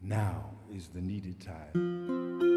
Now is the needed time.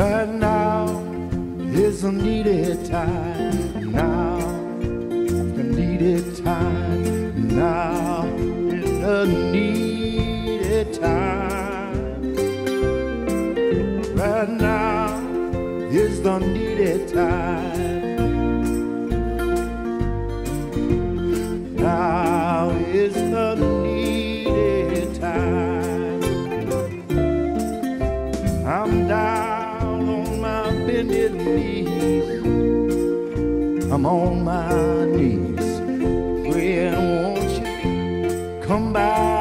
Right now is a needed time. Now, the needed time. Now is the needed time. Right now is the needed time. knees. I'm on my knees. Praying, won't you come by?